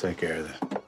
take care of that.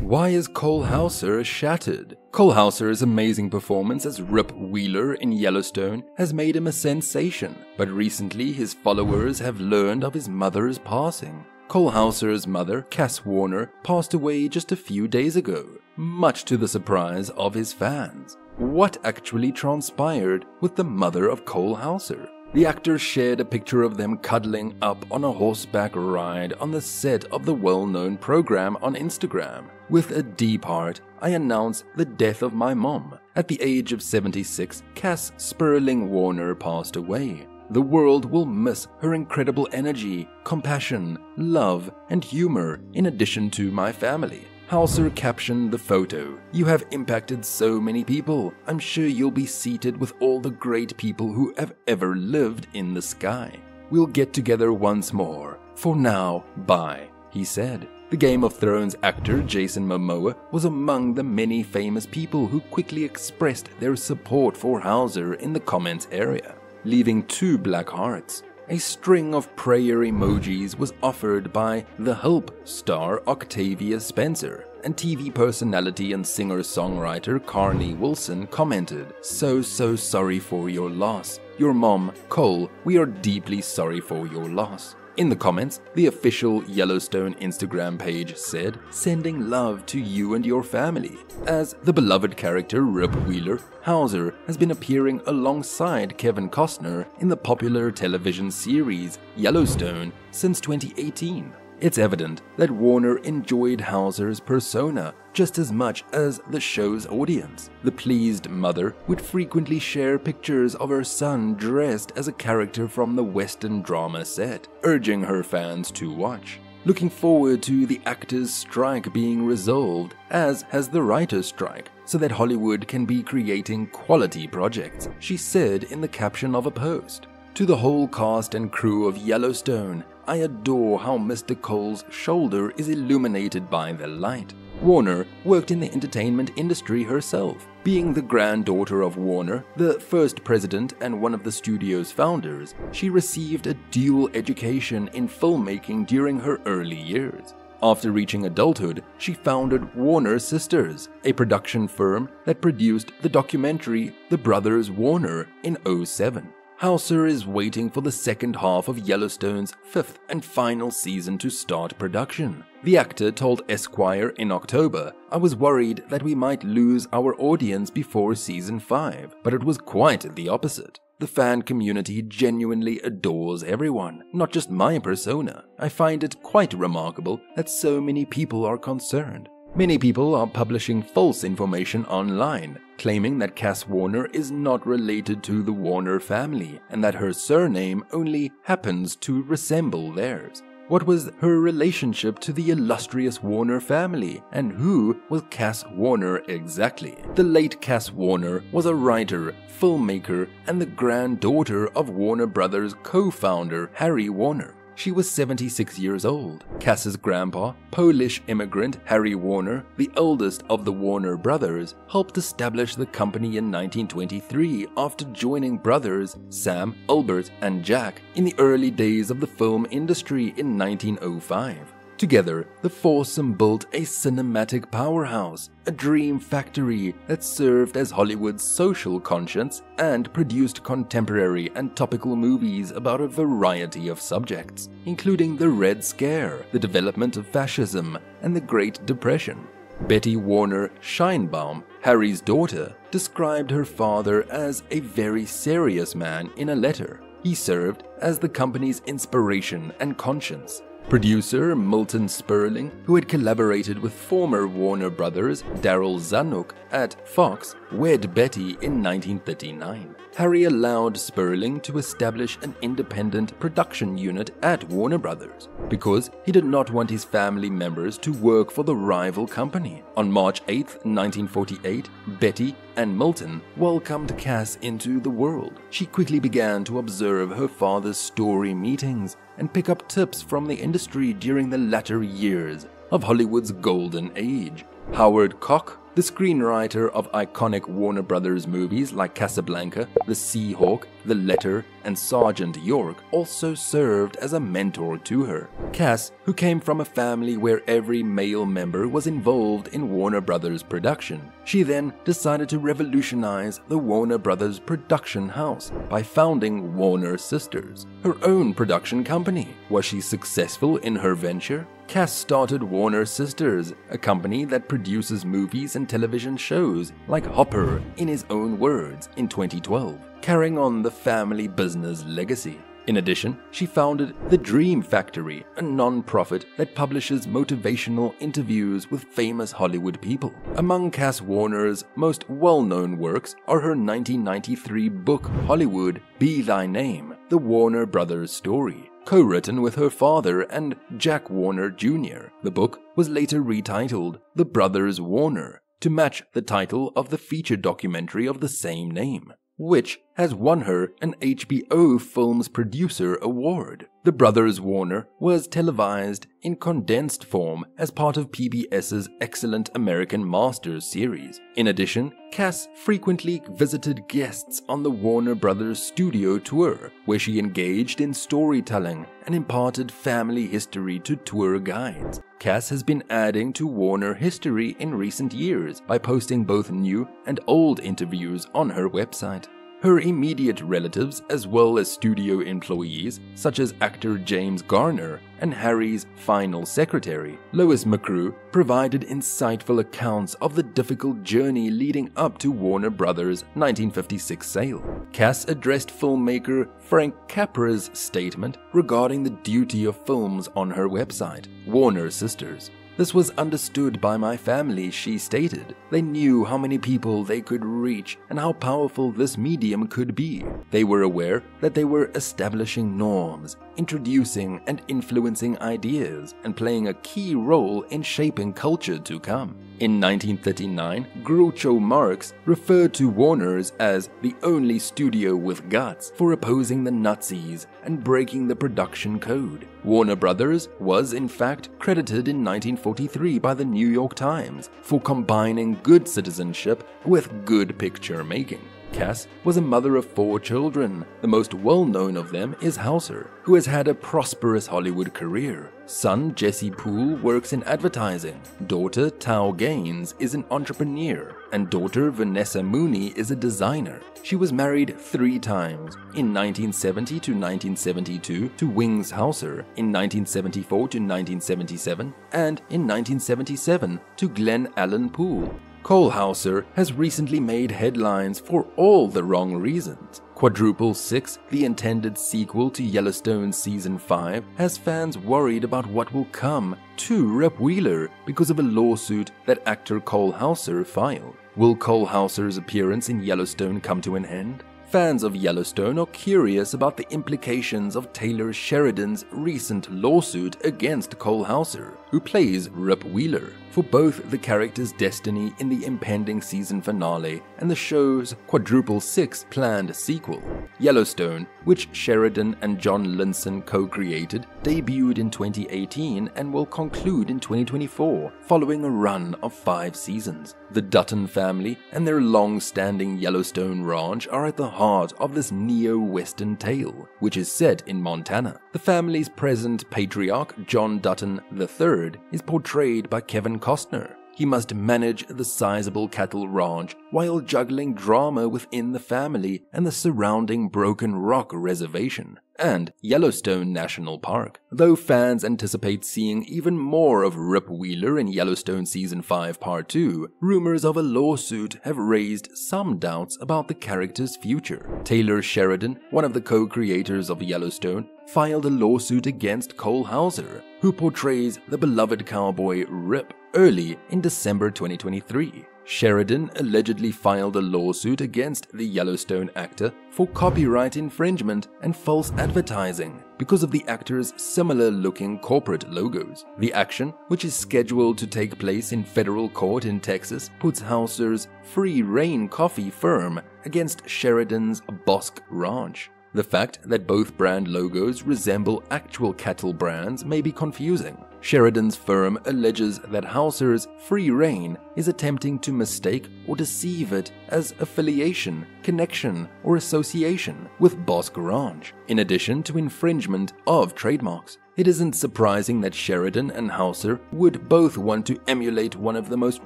Why is Cole Hauser shattered? Cole Hauser's amazing performance as Rip Wheeler in Yellowstone has made him a sensation, but recently his followers have learned of his mother's passing. Cole Hauser's mother, Cass Warner, passed away just a few days ago, much to the surprise of his fans. What actually transpired with the mother of Cole Hauser? The actor shared a picture of them cuddling up on a horseback ride on the set of the well known program on Instagram. With a deep heart, I announce the death of my mom. At the age of 76, Cass Sperling Warner passed away. The world will miss her incredible energy, compassion, love, and humor, in addition to my family. Hauser captioned the photo. You have impacted so many people. I'm sure you'll be seated with all the great people who have ever lived in the sky. We'll get together once more. For now, bye, he said. The Game of Thrones actor Jason Momoa was among the many famous people who quickly expressed their support for Hauser in the comments area, leaving two black hearts. A string of prayer emojis was offered by The Help star Octavia Spencer, and TV personality and singer songwriter Carnie Wilson commented, So, so sorry for your loss. Your mom, Cole, we are deeply sorry for your loss. In the comments, the official Yellowstone Instagram page said, sending love to you and your family. As the beloved character Rip Wheeler, Hauser has been appearing alongside Kevin Costner in the popular television series Yellowstone since 2018. It's evident that Warner enjoyed Hauser's persona just as much as the show's audience. The pleased mother would frequently share pictures of her son dressed as a character from the Western drama set, urging her fans to watch. Looking forward to the actors' strike being resolved, as has the writers' strike, so that Hollywood can be creating quality projects, she said in the caption of a post. To the whole cast and crew of Yellowstone, I adore how Mr. Cole's shoulder is illuminated by the light. Warner worked in the entertainment industry herself. Being the granddaughter of Warner, the first president and one of the studio's founders, she received a dual education in filmmaking during her early years. After reaching adulthood, she founded Warner Sisters, a production firm that produced the documentary The Brothers Warner in 07. Hauser is waiting for the second half of Yellowstone's fifth and final season to start production. The actor told Esquire in October, I was worried that we might lose our audience before season 5, but it was quite the opposite. The fan community genuinely adores everyone, not just my persona. I find it quite remarkable that so many people are concerned. Many people are publishing false information online, claiming that Cass Warner is not related to the Warner family and that her surname only happens to resemble theirs. What was her relationship to the illustrious Warner family, and who was Cass Warner exactly? The late Cass Warner was a writer, filmmaker, and the granddaughter of Warner Brothers co founder Harry Warner. She was 76 years old. Cass's grandpa, Polish immigrant Harry Warner, the eldest of the Warner brothers, helped establish the company in 1923 after joining brothers Sam, Albert, and Jack in the early days of the film industry in 1905. Together, the foursome built a cinematic powerhouse, a dream factory that served as Hollywood's social conscience and produced contemporary and topical movies about a variety of subjects, including the Red Scare, the development of fascism, and the Great Depression. Betty Warner Scheinbaum, Harry's daughter, described her father as a very serious man in a letter. He served as the company's inspiration and conscience, Producer Milton Sperling, who had collaborated with former Warner Brothers Darryl Zanuck at Fox, wed Betty in 1939. Harry allowed Sperling to establish an independent production unit at Warner Brothers because he did not want his family members to work for the rival company. On March 8, 1948, Betty and Milton welcomed Cass into the world. She quickly began to observe her father's story meetings and pick up tips from the industry during the latter years of Hollywood's golden age. Howard Koch, the screenwriter of iconic Warner Brothers movies like Casablanca, The Seahawk, The Letter, and Sergeant York, also served as a mentor to her. Cass, who came from a family where every male member was involved in Warner Brothers production, she then decided to revolutionize the Warner Brothers production house by founding Warner Sisters, her own production company. Was she successful in her venture? Cass started Warner Sisters, a company that produces movies and television shows like Hopper, in his own words, in 2012, carrying on the family business legacy. In addition, she founded The Dream Factory, a non-profit that publishes motivational interviews with famous Hollywood people. Among Cass Warner's most well-known works are her 1993 book Hollywood, Be Thy Name, The Warner Brothers Story, co written with her father and Jack Warner Jr. The book was later retitled The Brothers Warner to match the title of the feature documentary of the same name which has won her an HBO Films Producer Award. The Brothers Warner was televised in condensed form as part of PBS's Excellent American Masters series. In addition, Cass frequently visited guests on the Warner Brothers studio tour, where she engaged in storytelling and imparted family history to tour guides. Cass has been adding to Warner history in recent years by posting both new and old interviews on her website. Her immediate relatives, as well as studio employees such as actor James Garner and Harry's final secretary, Lois McGrew, provided insightful accounts of the difficult journey leading up to Warner Brothers' 1956 sale. Cass addressed filmmaker Frank Capra's statement regarding the duty of films on her website, Warner Sisters. This was understood by my family, she stated. They knew how many people they could reach and how powerful this medium could be. They were aware that they were establishing norms, introducing and influencing ideas, and playing a key role in shaping culture to come. In 1939, Groucho Marx referred to Warner's as the only studio with guts for opposing the Nazis and breaking the production code. Warner Brothers was in fact credited in 1943 by the New York Times for combining good citizenship with good picture making. Cass was a mother of four children. The most well known of them is Hauser, who has had a prosperous Hollywood career. Son Jesse Poole works in advertising. Daughter Tao Gaines is an entrepreneur, and daughter Vanessa Mooney is a designer. She was married three times in 1970 to 1972 to Wings Hauser, in 1974 to 1977, and in 1977 to Glenn Allen Poole. Cole Hauser has recently made headlines for all the wrong reasons. Quadruple Six, the intended sequel to Yellowstone Season 5, has fans worried about what will come to Rip Wheeler because of a lawsuit that actor Cole Hauser filed. Will Cole Hauser's appearance in Yellowstone come to an end? Fans of Yellowstone are curious about the implications of Taylor Sheridan's recent lawsuit against Cole Hauser, who plays Rip Wheeler, for both the character's destiny in the impending season finale and the show's Quadruple Six planned sequel. Yellowstone, which Sheridan and John Linson co created, debuted in 2018 and will conclude in 2024, following a run of five seasons. The Dutton family and their long standing Yellowstone ranch are at the heart of this neo Western tale, which is set in Montana. The family's present patriarch, John Dutton III, is portrayed by Kevin Costner. He must manage the sizable cattle ranch while juggling drama within the family and the surrounding Broken Rock Reservation and Yellowstone National Park. Though fans anticipate seeing even more of Rip Wheeler in Yellowstone Season 5 Part 2, rumors of a lawsuit have raised some doubts about the character's future. Taylor Sheridan, one of the co-creators of Yellowstone, filed a lawsuit against Cole Hauser, who portrays the beloved cowboy Rip, early in December 2023. Sheridan allegedly filed a lawsuit against the Yellowstone actor for copyright infringement and false advertising because of the actor's similar looking corporate logos. The action, which is scheduled to take place in federal court in Texas, puts Hauser's Free Rein Coffee firm against Sheridan's Bosque Ranch. The fact that both brand logos resemble actual cattle brands may be confusing. Sheridan's firm alleges that Hauser's free rein is attempting to mistake or deceive it as affiliation, connection, or association with Bosque Ranch, in addition to infringement of trademarks. It isn't surprising that Sheridan and Hauser would both want to emulate one of the most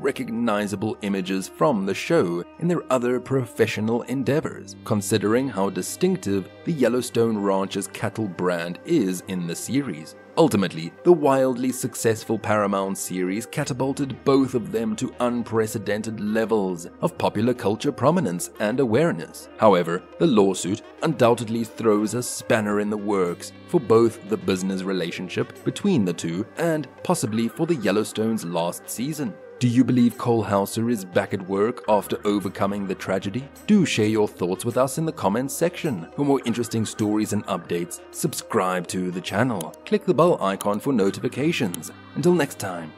recognizable images from the show in their other professional endeavors, considering how distinctive the Yellowstone Ranch's cattle brand is in the series. Ultimately, the wildly successful Paramount series catapulted both of them to unprecedented levels of popular culture prominence and awareness. However, the lawsuit undoubtedly throws a spanner in the works for both the business relationship between the two and possibly for the Yellowstone's last season. Do you believe Cole Hauser is back at work after overcoming the tragedy? Do share your thoughts with us in the comments section. For more interesting stories and updates, subscribe to the channel. Click the bell icon for notifications. Until next time,